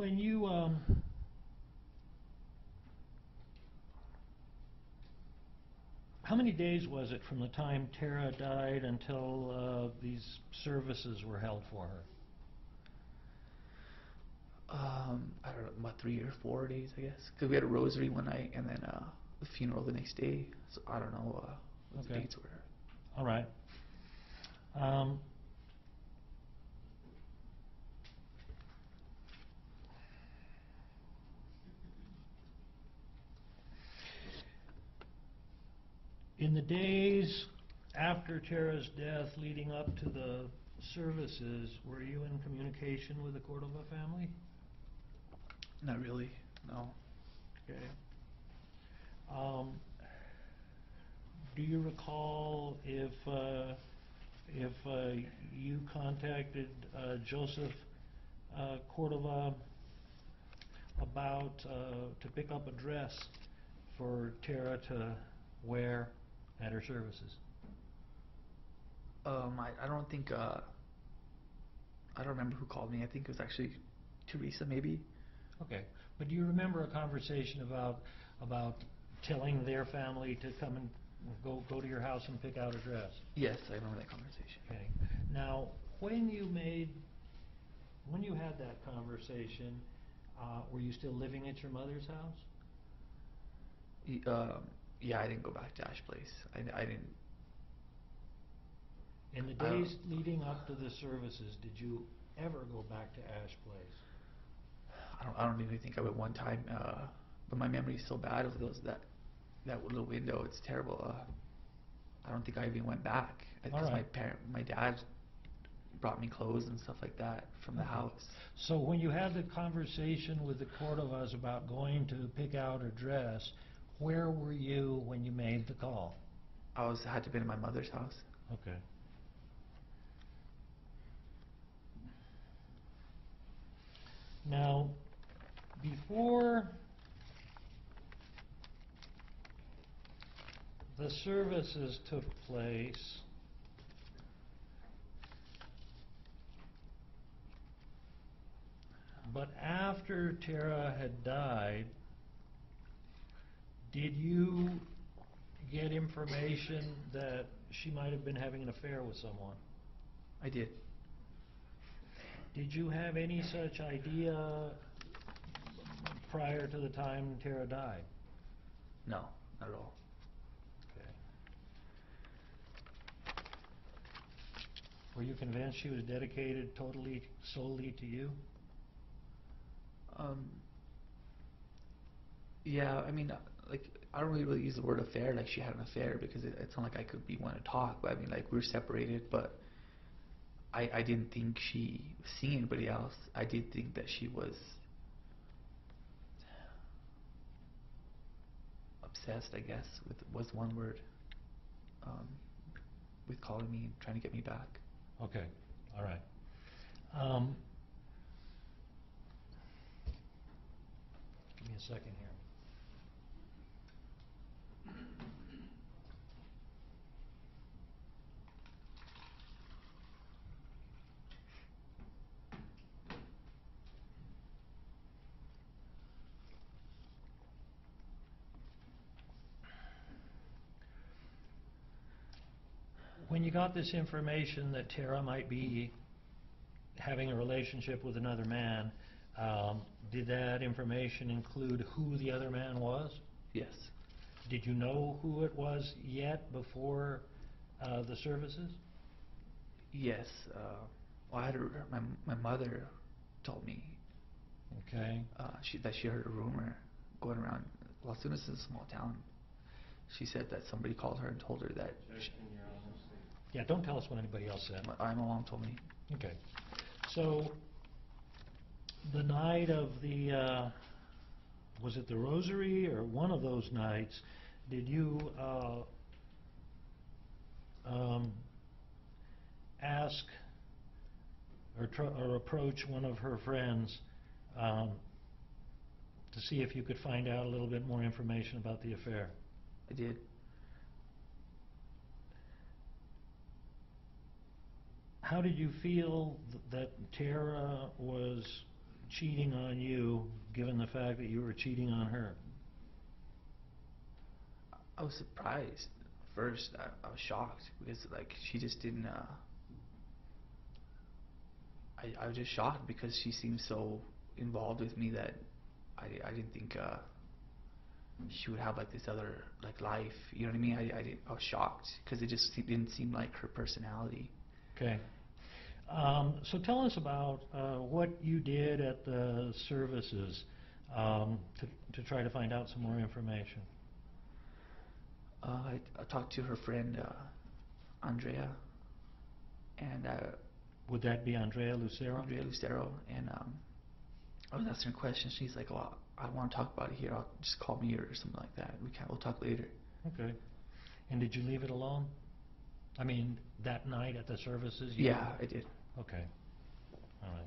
When you, um, how many days was it from the time Tara died until uh, these services were held for her? Um, I don't know, about three or four days, I guess. Because we had a rosary one night and then uh, the funeral the next day. So I don't know uh, what the dates were. All right. Um, In the days after Tara's death leading up to the services, were you in communication with the Cordova family? Not really, no. Okay. Um, do you recall if, uh, if, uh, you contacted, uh, Joseph, uh, Cordova about, uh, to pick up a dress for Tara to wear at her services? Um, I, I don't think, uh, I don't remember who called me. I think it was actually Teresa, maybe. Okay, but do you remember a conversation about, about telling their family to come and go, go to your house and pick out a dress? Yes, I remember that conversation. Okay, now, when you made, when you had that conversation, uh, were you still living at your mother's house? Y- Um, yeah, I didn't go back to Ash Place. I, I didn't. In the I don't- days leading up to the services, did you ever go back to Ash Place? I don't. I don't even think of it one time. Uh, but my memory is so bad of those that that little window. It's terrible. Uh, I don't think I even went back because my Alright. parent, my dad, brought me clothes and stuff like that from the Okay. house. So when you had the conversation with the Cordovas about going to pick out a dress, where were you when you made the call? I was had to be in my mother's house. Okay. Now, before the services took place, but after Tara had died, did you get information that she might have been having an affair with someone? I did. Did you have any such idea prior to the time Tara died? No, not at all. Okay. Were you convinced she was dedicated totally, solely to you? Um. Yeah, I mean, like, I don't really, really use the word affair. Like, she had an affair because it, it's not like I could be one to talk. But I mean, like, we are separated, but I, I didn't think she was seeing anybody else. I did think that she was obsessed. I guess with was one word. Um, with calling me and trying to get me back. Okay, all right. Um, Give me a second here. When you got this information that Tara might be having a relationship with another man, um, did that information include who the other man was? Yes. Did you know who it was yet before uh, the services? Yes. Uh, well, I had a, my my mother told me Okay. uh, she that she heard a rumor going around. Los Lunas is a small town. She said that somebody called her and told her that she, Yeah, don't tell us what anybody else said. my, my mom told me. Okay. So, the night of the, uh, was it the rosary or one of those nights, did you uh, um, ask or, tr- or approach one of her friends um, to see if you could find out a little bit more information about the affair? I did. How did you feel th- that Tara was cheating on you, given the fact that you were cheating on her? I was surprised. First, I, I was shocked because like she just didn't. Uh, I I was just shocked because she seemed so involved with me that I I didn't think uh, she would have like this other like life. You know what I mean? I I, didn't, I was shocked because it just didn't seem like her personality. Okay. Um, so tell us about uh, what you did at the services um, to, to try to find out some more information. Uh, I, I talked to her friend uh, Andrea, and uh, Would that be Andrea Lucero? Andrea Lucero, and um, I was asking her questions. She's like, "Well, I don't want to talk about it here. I'll just call me or something like that. We can. We'll talk later." Okay. And did you leave it alone? I mean, that night at the services? you- Yeah, I did. Okay. All right.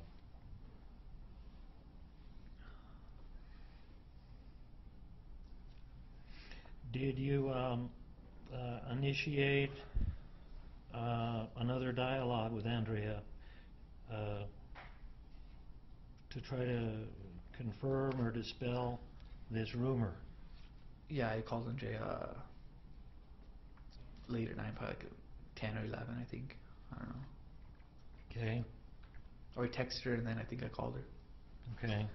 Did you um, uh, initiate uh, another dialogue with Andrea uh, to try to confirm or dispel this rumor? Yeah, I called Andrea uh, later night, probably like ten or eleven, I think. I don't know. Okay, Or I texted her and then I think I called her. okay.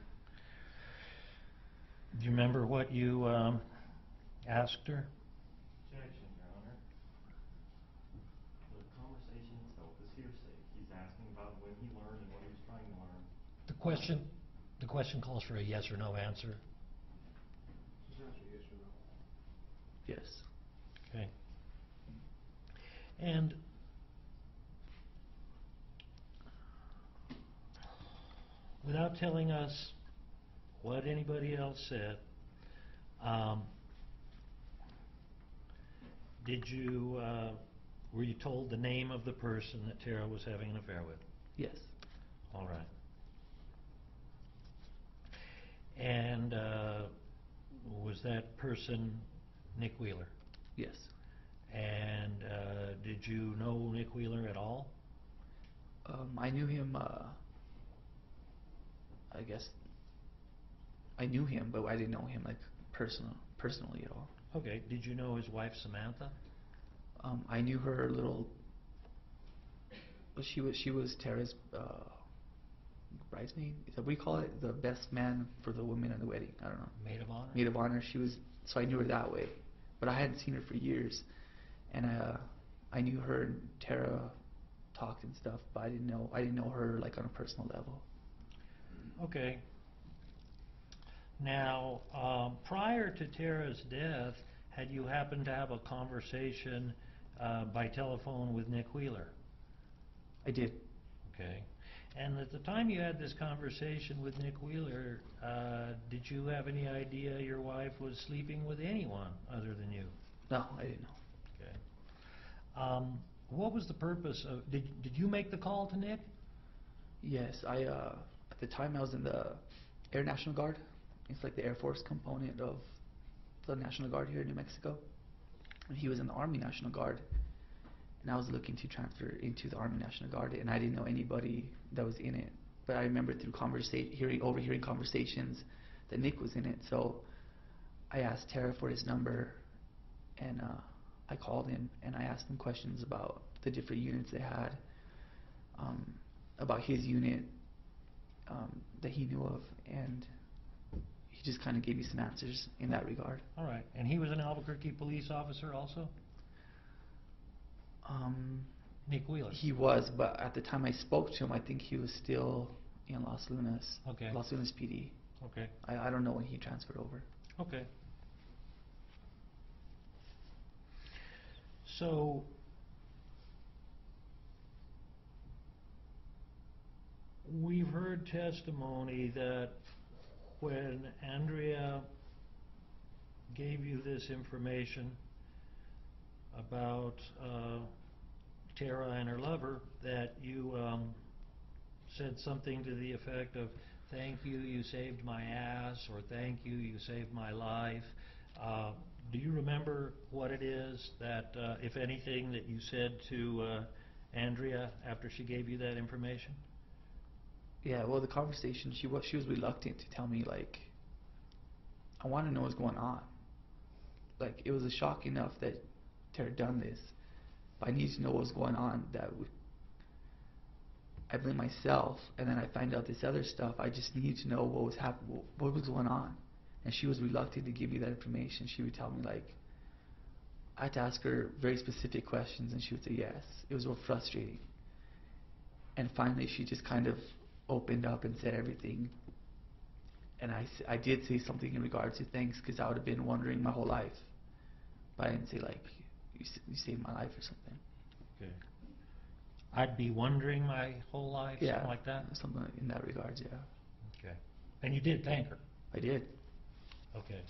Do you remember what you um, asked her? Objection, Your Honor. The conversation itself is hearsay. He's asking about when he learned and what he was trying to learn. The question, the question calls for a yes or no answer. Just answer yes or no. Yes. Okay. And without telling us what anybody else said, um, did you, uh, were you told the name of the person that Tara was having an affair with? Yes. All right. And uh, was that person Nick Wheeler? Yes. And uh, did you know Nick Wheeler at all? Um, I knew him. I guess I knew him, but I didn't know him like personal, personally at all. Okay. Did you know his wife Samantha? Um, I knew her little. well, She was she was Tara's uh, bridesmaid. Is that what we call it? The best man for the woman at the wedding. I don't know. Maid of honor? Maid of honor. She was so I knew her that way, but I hadn't seen her for years, and uh, I knew her and Tara talked and stuff, but I didn't know I didn't know her like on a personal level. Okay. Now, um, prior to Tara's death, had you happened to have a conversation uh, by telephone with Nick Wheeler? I did. Okay. And at the time you had this conversation with Nick Wheeler, uh, did you have any idea your wife was sleeping with anyone other than you? No, I didn't know. Okay. Um, what was the purpose of, did, did you make the call to Nick? Yes, I uh, the time I was in the Air National Guard. It's like the Air Force component of the National Guard here in New Mexico. And he was in the Army National Guard, and I was looking to transfer into the Army National Guard, and I didn't know anybody that was in it. But I remember through conversation, hearing, overhearing conversations, that Nick was in it. So I asked Tara for his number, and uh, I called him and I asked him questions about the different units they had, um, about his unit um, that he knew of, and he just kind of gave me some answers in that regard. All right. And he was an Albuquerque police officer also? Um, Nick Wheeler? he was, but at the time I spoke to him, I think he was still in Los Lunas, Okay. Los Lunas PD. Okay. I, I don't know when he transferred over. Okay. So, we've heard testimony that when Andrea gave you this information about uh, Tara and her lover, that you um, said something to the effect of, "Thank you, you saved my ass," or "Thank you, you saved my life." Uh, Do you remember what it is that, uh, if anything, that you said to uh, Andrea after she gave you that information? Yeah, well, the conversation she was she was reluctant to tell me like. I want to know what's going on. Like it was a shock enough that have done this, but I need to know what's going on. That would. I blame myself, and then I find out this other stuff. I just need to know what was happening, what was going on, and she was reluctant to give me that information. She would tell me like. I had to ask her very specific questions, and she would say yes. It was real frustrating. And finally, she just kind of opened up and said everything. And I, I did say something in regards to thanks because I would have been wondering my whole life. But I didn't say like, you, you saved my life or something. Okay. I'd be wondering my whole life, yeah, something like that? Something in that regards, yeah. Okay. And you did thank her? I did. Okay.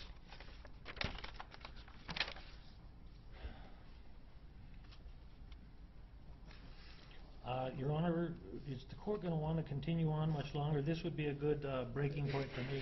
Your Honor, is the court going to want to continue on much longer? This would be a good uh, breaking point for me.